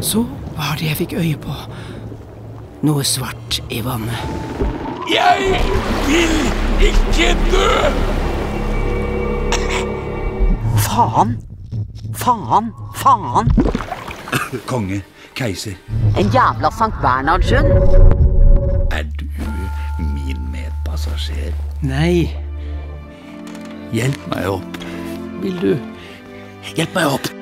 Så var det jeg fikk øye på noe svart i vannet. Jeg vil ikke dø! Faen! Faen! Faen! Konge, keiser, En jævla Sankt Bernhardshund! er du min medpassasjer? Nei, Hjelp meg opp. Vil du? Hjelp meg opp!